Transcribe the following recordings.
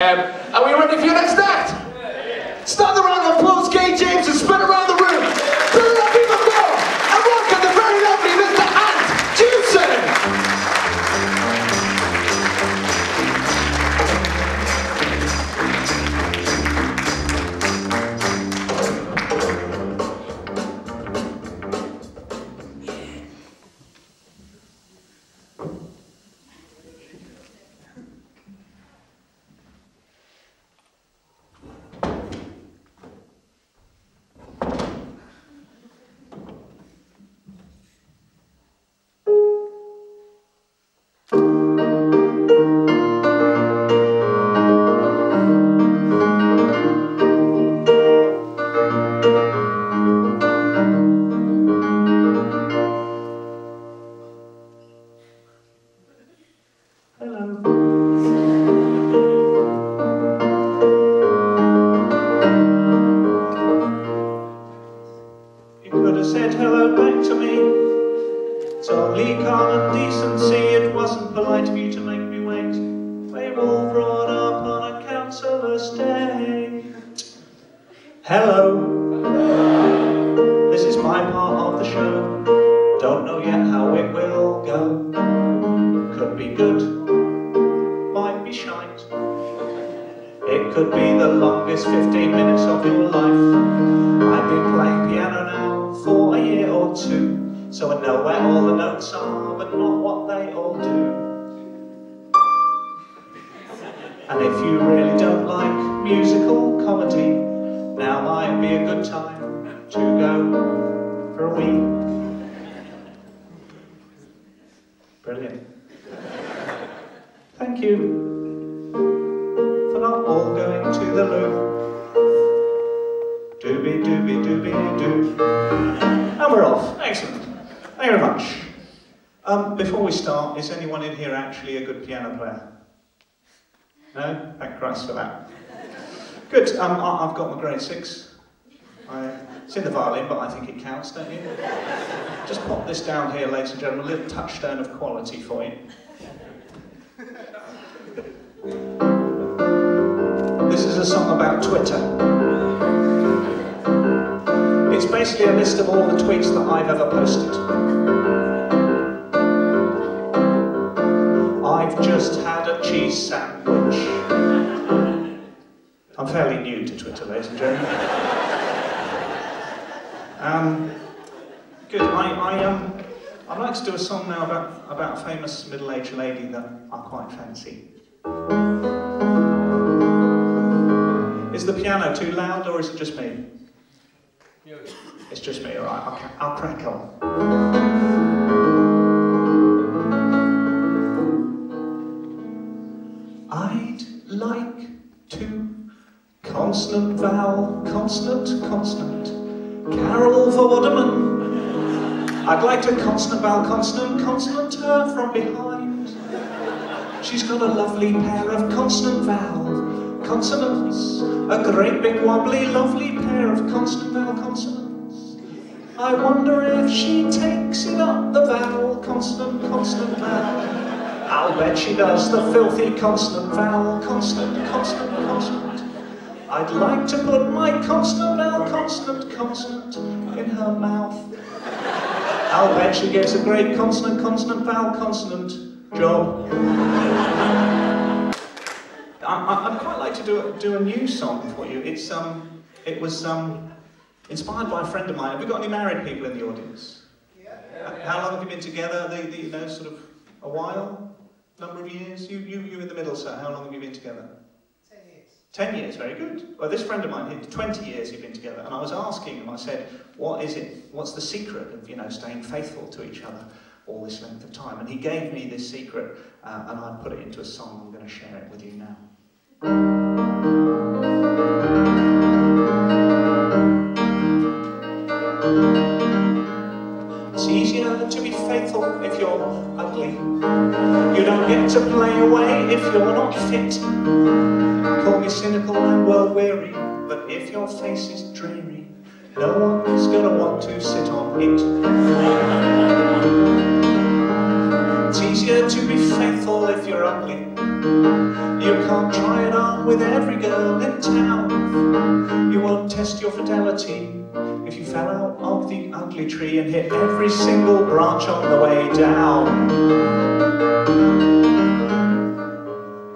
Um, are we ready for your next act? Start the round of applause, Kay James, and spin around the You could have said hello back to me. It's only common decency, it wasn't polite of you to make me wait. We were brought up on a. Hello. This is my part of the show. Don't know yet how it will go. The 15 minutes of your life. I've been playing piano now for a year or two, so I know where all the notes are, but not what they all do. And if you really don't like musical comedy, now might be a good time to go for a wee. Brilliant. Thank you doobie doo. And we're off. Excellent. Thank you very much. Um, before we start, is anyone in here actually a good piano player? No? Thank Christ for that. Good. Um, I, I've got my grade six. I, it's in the violin, but I think it counts, don't you? Just pop this down here, ladies and gentlemen, a little touchstone of quality for you. This is a song about Twitter. It's basically a list of all the tweets that I've ever posted. I've just had a cheese sandwich. I'm fairly new to Twitter, ladies and gentlemen. Um, good. I, I, um, I'd like to do a song now about, about a famous middle-aged lady that I quite fancy. Is the piano too loud or is it just me? It's just me, alright, I'll, I'll crack on. I'd like to consonant, vowel, consonant, consonant, Carol Vorderman. I'd like to consonant, vowel, consonant, consonant her uh, from behind. She's got a lovely pair of consonant vowel consonants, a great big wobbly lovely pair of consonant vowel consonants. I wonder if she takes it up the vowel consonant consonant vowel. I'll bet she does the filthy consonant vowel consonant consonant consonant. I'd like to put my consonant vowel consonant consonant in her mouth. I'll bet she gets a great consonant consonant vowel consonant job. I, I, I'd quite like to do a, do a new song for you. It's um, it was um, inspired by a friend of mine. Have we got any married people in the audience? Yeah. How long have you been together? The, the, you know, sort of a while, number of years. You, you, you in the middle, sir. How long have you been together? Ten years. Ten years, very good. Well, this friend of mine, he- 20 years you've been together, and I was asking him, I said, what is it, what's the secret of, you know, staying faithful to each other all this length of time? And he gave me this secret, uh, and I put it into a song, I'm going to share it with you now. It's easier to be faithful if you're ugly. You don't get to play away if you're not fit. Call me cynical and world weary, but if your face is dreary, no one's gonna want to sit on it. It's easier to be faithful if you're ugly. You can't try it on with every girl in town. You won't test your fidelity if you fell out of the ugly tree and hit every single branch on the way down.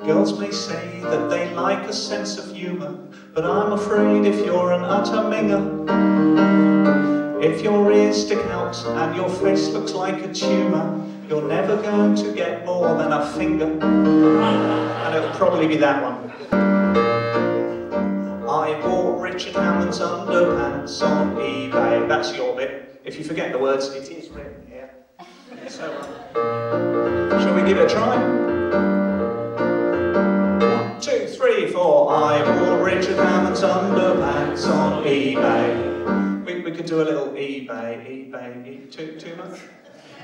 Girls may say that they like a sense of humour, but I'm afraid if you're an utter minger, if your ears stick out and your face looks like a tumour, you're never going to get more than a finger. And it'll probably be that one. I bought Richard Hammond's underpants on eBay. That's your bit. If you forget the words, it is written here. So, uh, shall we give it a try? One, two, three, four. I bought Richard Hammond's underpants on eBay. Could do a little eBay, eBay, e too, too much?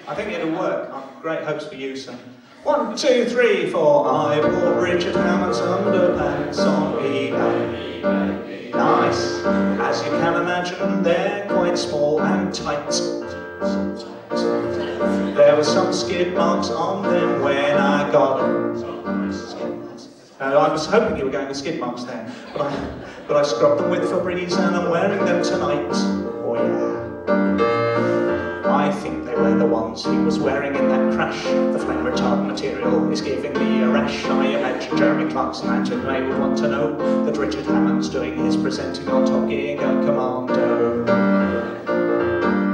I think it'll work. I've great hopes for you, son. One, two, three, four. I bought Richard Hammond's underpants on eBay. Nice. As you can imagine, they're quite small and tight. There were some skid marks on them when I got them. Uh, I was hoping you were going with skid marks there, but I, but I scrubbed them with Febreze and I'm wearing them tonight. Oh yeah. I think they were the ones he was wearing in that crash. The flame retardant material is giving me a rash. I imagine Jeremy Clarkson and Tim May would want to know that Richard Hammond's doing his presenting on Top Gear Commando.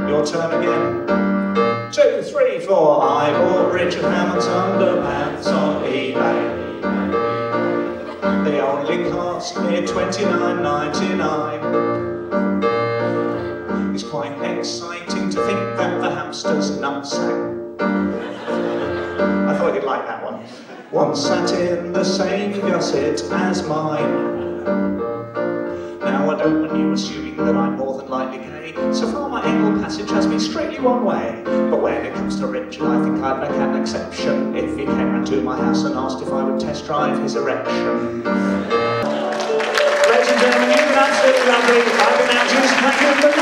Your turn again. Two, three, four. I bought Richard Hammond's underpants on eBay. They only cost me twenty nine ninety nine. Nutsack. I thought you'd like that one. Once sat in the same gusset as mine. Now I don't want you assuming that I'm more than lightly gay. So far my anal passage has been straightly one way. But when it comes to Richard, I think I'd make an exception if he came round to my house and asked if I would test drive his erection. Ladies and gentlemen, been absolutely lovely. I've been out Thank you